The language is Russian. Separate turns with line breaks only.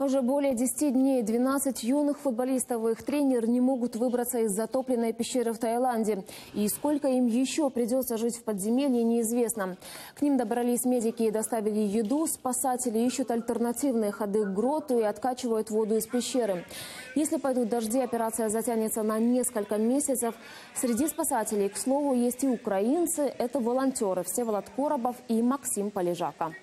Уже более 10 дней 12 юных футболистов и их тренер не могут выбраться из затопленной пещеры в Таиланде. И сколько им еще придется жить в подземелье, неизвестно. К ним добрались медики и доставили еду. Спасатели ищут альтернативные ходы к гроту и откачивают воду из пещеры. Если пойдут дожди, операция затянется на несколько месяцев. Среди спасателей, к слову, есть и украинцы. Это волонтеры Всеволод Коробов и Максим Полежака.